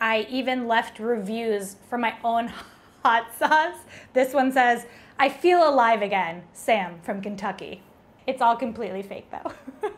I even left reviews for my own hot sauce. This one says, I feel alive again, Sam from Kentucky. It's all completely fake though.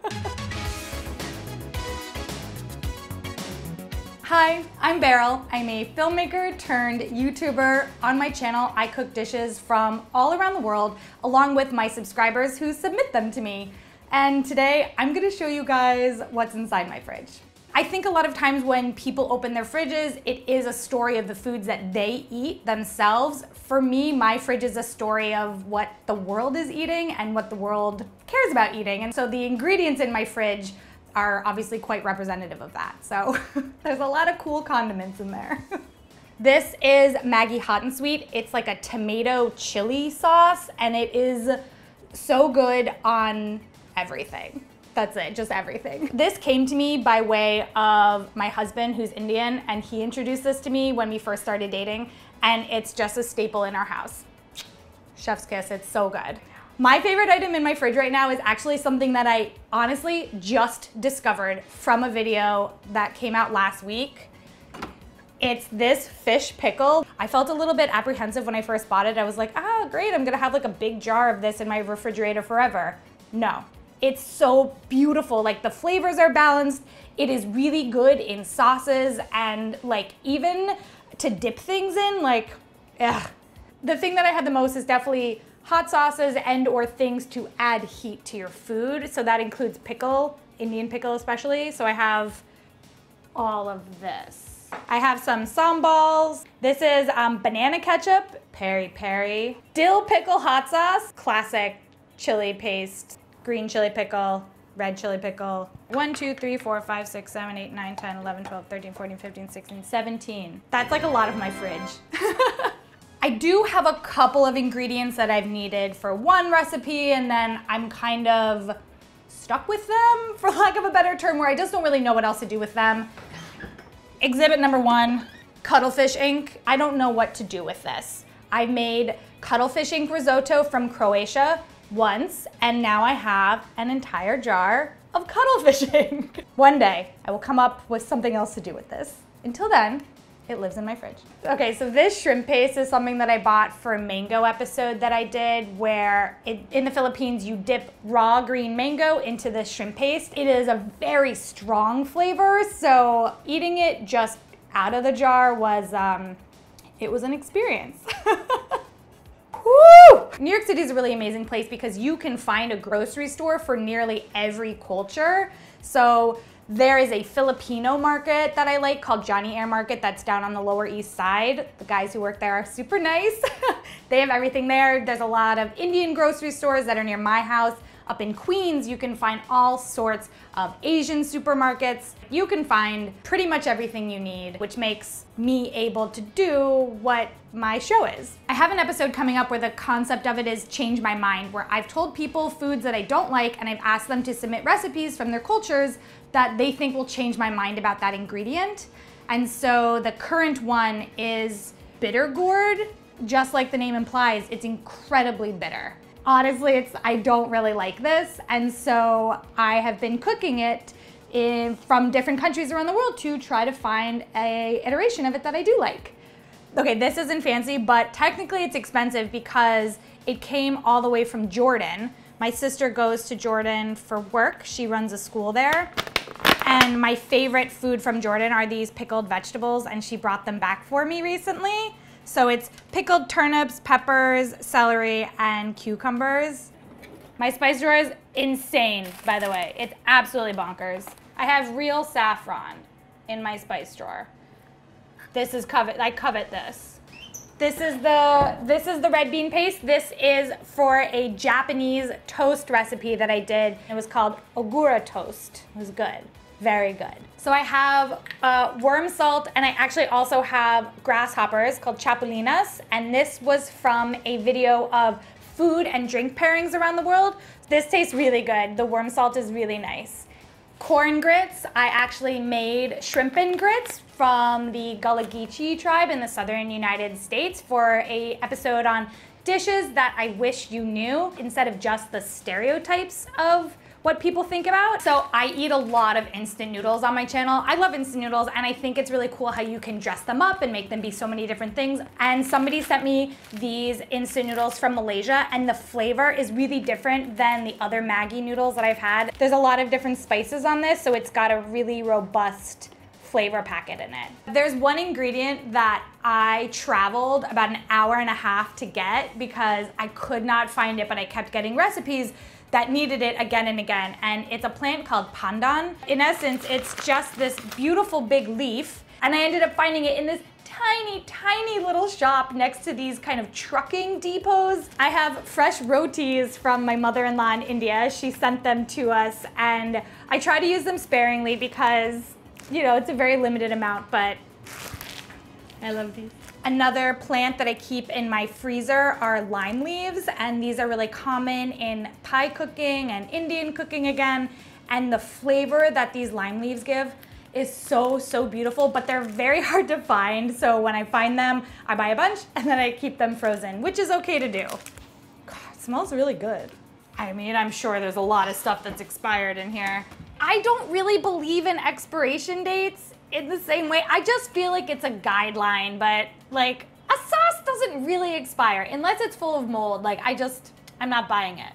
Hi, I'm Beryl. I'm a filmmaker turned YouTuber. On my channel, I cook dishes from all around the world, along with my subscribers who submit them to me. And today, I'm gonna show you guys what's inside my fridge. I think a lot of times when people open their fridges, it is a story of the foods that they eat themselves. For me, my fridge is a story of what the world is eating and what the world cares about eating. And so the ingredients in my fridge are obviously quite representative of that. So there's a lot of cool condiments in there. this is Maggi Hot and Sweet. It's like a tomato chili sauce and it is so good on everything. That's it, just everything. This came to me by way of my husband who's Indian and he introduced this to me when we first started dating and it's just a staple in our house. Chef's kiss, it's so good. My favorite item in my fridge right now is actually something that I honestly just discovered from a video that came out last week. It's this fish pickle. I felt a little bit apprehensive when I first bought it. I was like, ah, great, I'm gonna have like a big jar of this in my refrigerator forever. No, it's so beautiful. Like the flavors are balanced. It is really good in sauces and like even to dip things in, like, ugh. The thing that I had the most is definitely hot sauces and or things to add heat to your food. So that includes pickle, Indian pickle especially. So I have all of this. I have some sambals. This is um, banana ketchup, peri peri, dill pickle hot sauce, classic chili paste, green chili pickle, red chili pickle. 1, 2, 3, 4, 5, 6, 7, 8, 9, 10, 11, 12, 13, 14, 15, 16, 17. That's like a lot of my fridge. I do have a couple of ingredients that I've needed for one recipe and then I'm kind of stuck with them, for lack of a better term, where I just don't really know what else to do with them. Exhibit number one, cuttlefish ink. I don't know what to do with this. I made cuttlefish ink risotto from Croatia once, and now I have an entire jar of cuttlefish. One day, I will come up with something else to do with this. Until then, it lives in my fridge. Okay, so this shrimp paste is something that I bought for a mango episode that I did where it, in the Philippines you dip raw green mango into the shrimp paste. It is a very strong flavor, so eating it just out of the jar was, um, it was an experience. New York City is a really amazing place because you can find a grocery store for nearly every culture. So there is a Filipino market that I like called Johnny Air Market that's down on the Lower East Side. The guys who work there are super nice. they have everything there. There's a lot of Indian grocery stores that are near my house. Up in Queens, you can find all sorts of Asian supermarkets. You can find pretty much everything you need, which makes me able to do what my show is. I have an episode coming up where the concept of it is change my mind, where I've told people foods that I don't like and I've asked them to submit recipes from their cultures that they think will change my mind about that ingredient. And so the current one is bitter gourd. Just like the name implies, it's incredibly bitter honestly, it's I don't really like this. And so I have been cooking it in, from different countries around the world to try to find a iteration of it that I do like. Okay, this isn't fancy, but technically it's expensive because it came all the way from Jordan. My sister goes to Jordan for work. She runs a school there. And my favorite food from Jordan are these pickled vegetables, and she brought them back for me recently. So it's pickled turnips, peppers, celery, and cucumbers. My spice drawer is insane, by the way. It's absolutely bonkers. I have real saffron in my spice drawer. This is covet, I covet this. This is the this is the red bean paste. This is for a Japanese toast recipe that I did. It was called ogura toast. It was good. Very good. So I have uh, worm salt and I actually also have grasshoppers called chapulines. And this was from a video of food and drink pairings around the world. This tastes really good. The worm salt is really nice. Corn grits, I actually made shrimpen grits from the Gullah Geechee tribe in the southern United States for a episode on dishes that I wish you knew instead of just the stereotypes of what people think about. So I eat a lot of instant noodles on my channel. I love instant noodles and I think it's really cool how you can dress them up and make them be so many different things. And somebody sent me these instant noodles from Malaysia and the flavor is really different than the other Maggi noodles that I've had. There's a lot of different spices on this, so it's got a really robust flavor packet in it. There's one ingredient that I traveled about an hour and a half to get because I could not find it, but I kept getting recipes that needed it again and again. And it's a plant called pandan. In essence, it's just this beautiful big leaf. And I ended up finding it in this tiny, tiny little shop next to these kind of trucking depots. I have fresh rotis from my mother-in-law in India. She sent them to us and I try to use them sparingly because, you know, it's a very limited amount, but I love these. Another plant that I keep in my freezer are lime leaves, and these are really common in Thai cooking and Indian cooking again. And the flavor that these lime leaves give is so, so beautiful, but they're very hard to find. So when I find them, I buy a bunch and then I keep them frozen, which is okay to do. God, smells really good. I mean, I'm sure there's a lot of stuff that's expired in here. I don't really believe in expiration dates in the same way. I just feel like it's a guideline, but like a sauce doesn't really expire unless it's full of mold. Like I just, I'm not buying it.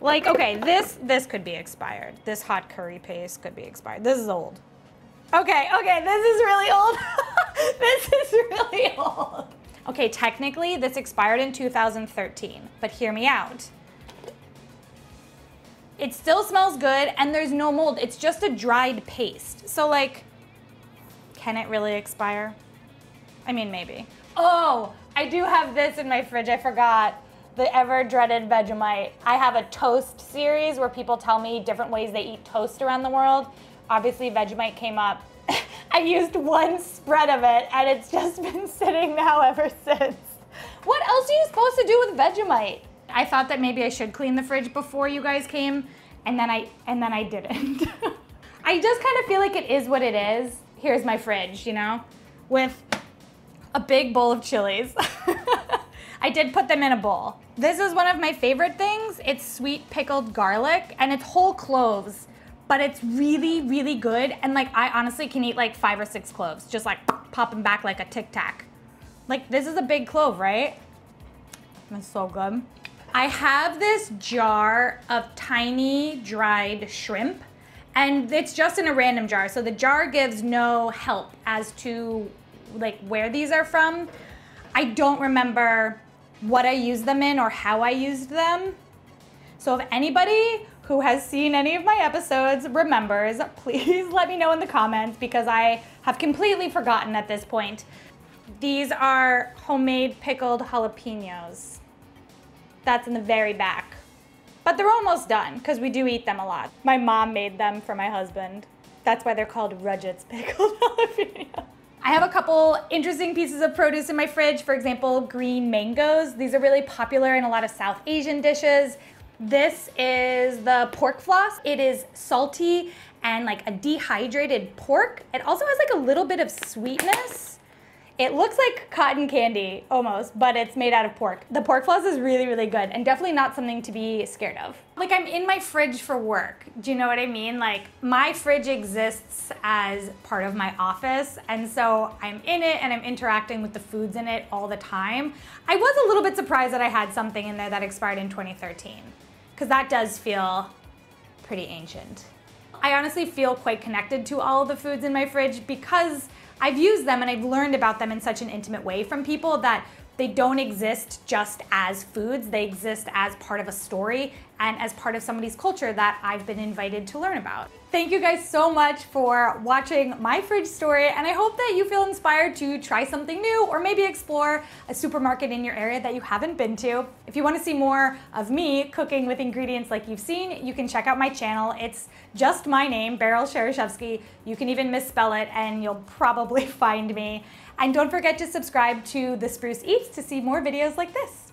Like, okay, this, this could be expired. This hot curry paste could be expired. This is old. Okay, okay, this is really old. this is really old. Okay, technically this expired in 2013, but hear me out. It still smells good and there's no mold. It's just a dried paste. So like, can it really expire? I mean, maybe. Oh, I do have this in my fridge. I forgot the ever dreaded Vegemite. I have a toast series where people tell me different ways they eat toast around the world. Obviously, Vegemite came up. I used one spread of it and it's just been sitting now ever since. What else are you supposed to do with Vegemite? I thought that maybe I should clean the fridge before you guys came and then I and then I didn't. I just kind of feel like it is what it is here's my fridge, you know, with a big bowl of chilies. I did put them in a bowl. This is one of my favorite things. It's sweet pickled garlic and it's whole cloves, but it's really, really good. And like, I honestly can eat like five or six cloves, just like popping back like a Tic Tac. Like this is a big clove, right? It's so good. I have this jar of tiny dried shrimp and it's just in a random jar. So the jar gives no help as to like where these are from. I don't remember what I used them in or how I used them. So if anybody who has seen any of my episodes remembers, please let me know in the comments because I have completely forgotten at this point. These are homemade pickled jalapenos. That's in the very back. But they're almost done because we do eat them a lot. My mom made them for my husband. That's why they're called Rudget's pickled jalapeno. I have a couple interesting pieces of produce in my fridge. For example, green mangoes. These are really popular in a lot of South Asian dishes. This is the pork floss. It is salty and like a dehydrated pork. It also has like a little bit of sweetness. It looks like cotton candy almost, but it's made out of pork. The pork floss is really, really good and definitely not something to be scared of. Like I'm in my fridge for work. Do you know what I mean? Like my fridge exists as part of my office and so I'm in it and I'm interacting with the foods in it all the time. I was a little bit surprised that I had something in there that expired in 2013 because that does feel pretty ancient. I honestly feel quite connected to all of the foods in my fridge because I've used them and I've learned about them in such an intimate way from people that they don't exist just as foods, they exist as part of a story and as part of somebody's culture that I've been invited to learn about. Thank you guys so much for watching my fridge story and I hope that you feel inspired to try something new or maybe explore a supermarket in your area that you haven't been to. If you want to see more of me cooking with ingredients like you've seen, you can check out my channel. It's just my name, Beryl Shereshewsky. You can even misspell it and you'll probably find me. And don't forget to subscribe to The Spruce Eats to see more videos like this.